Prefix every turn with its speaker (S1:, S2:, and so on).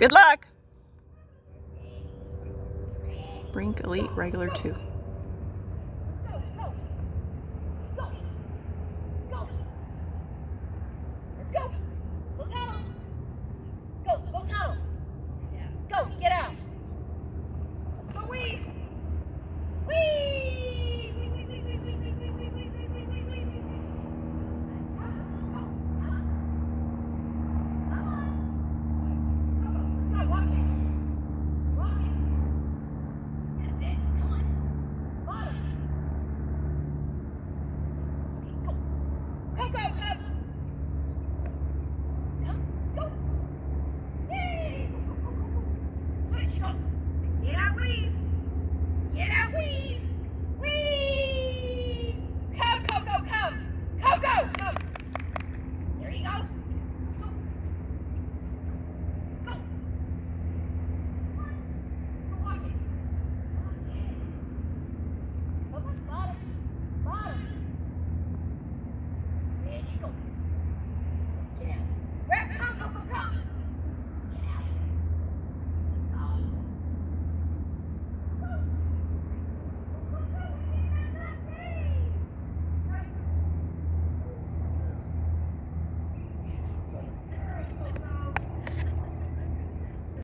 S1: Good luck! Brink Elite Regular 2.